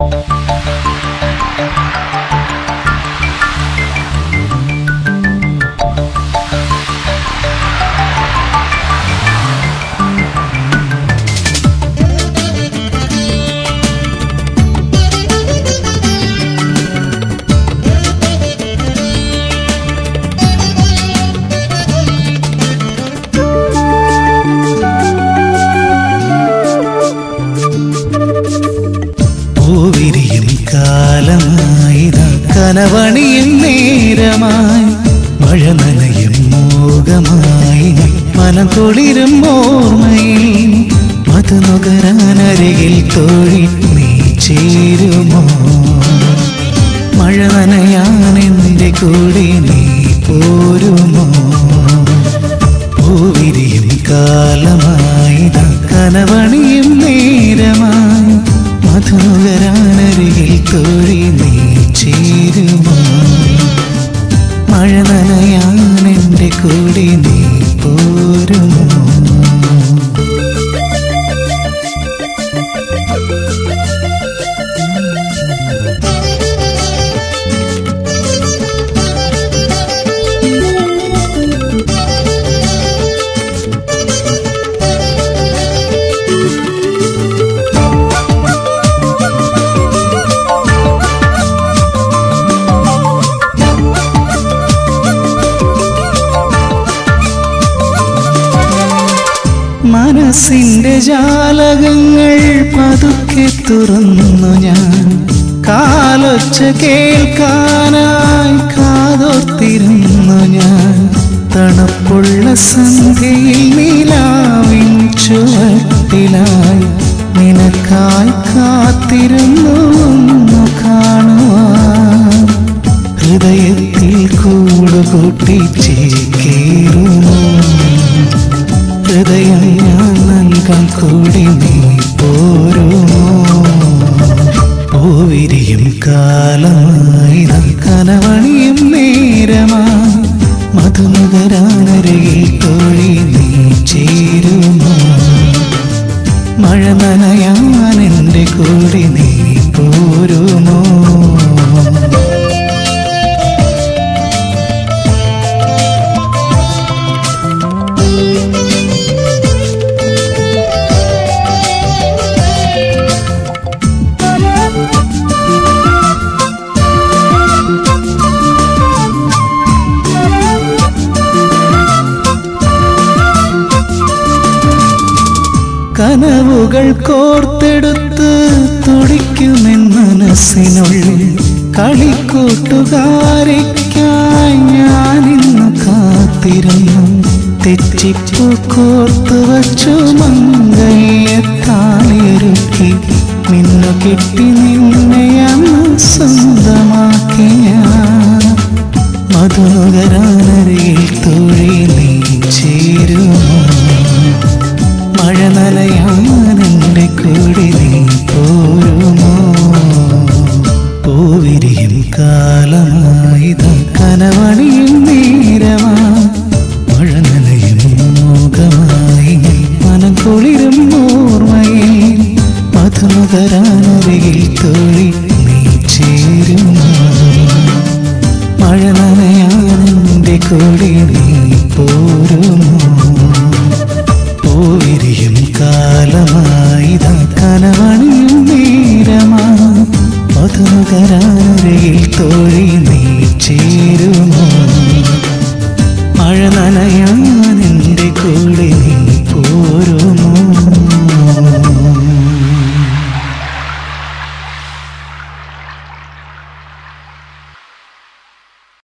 പൂവിരിയും കനവണിയും നേരമായി മഴ നനയും മോകമായി മനം കുളിരും ഓർമ്മയിൽ അത് നുകരാനരികിൽ തൊഴി നീ ചേരുമോ? മഴ നനയാൻ എന്റെ കൂടെ നീ പോരുമോ? പൂവിരിയും കാലമായി കനവണിയും നേരമായി മധുകരാനരികിൽ തൊഴി നീ ചേരുമോ? മഴ നനയാൻ എന്റെ കൂടെ നീ പോരുമോ? മനസ്സിന്റെ ജാലകങ്ങൾ പതുക്കെ തുറന്നു ഞാൻ. കാലൊച്ച കേൾക്കാനായി കാതോർത്തിരുന്നു ഞാൻ. തണുപ്പുള്ള സന്ധ്യയിൽ നിലാവിൻ ചുവട്ടിലായി നിനക്കായി കാത്തിരുന്നു കാണുവാൻ. ഹൃദയത്തിൽ കൂടുകൂട്ടി നൽകാൻ കൂടി നീ പോരൂ. പൂവിരിയും കാലമായി കനവണിയും നേരമാ. മധുനുകരാനരികിൽ തോഴി നീ ചേരുമാ. മഴ നനയാൻ എന്റെ കൂടി നീ കനവുകൾ കോർത്തെടുത്ത് തുടിക്കുമെൻ മനസ്സിനുള്ളിൽ കളിക്കൂട്ടുകാരിക്കായി ഞാനിന്ന് കാത്തിരുന്നു. തെറ്റിപ്പു കോർത്തു വച്ചു മങ്കയ്യത്താളിയൊരുക്കി മിന്നു കിട്ടി നിന്നെയന്ന് സ്വന്തമാക്കിയ ഞാൻ കാലമായി കനവണിയും നേരമാ. മഴ നനയും മോകമായി മനം കുളിരും ഓർമ്മയിൽ. മധുമുതരാനരികിൽ തൊഴി നീ ചേരും മഴ നനയാനെന്റെ കൂടി നീ പോരുമോ പൂവിരിയും കാലമായി കനവണി മധുകരാരയിൽ തോഴി നീ ചേരുമോ? മഴ നനയാൻ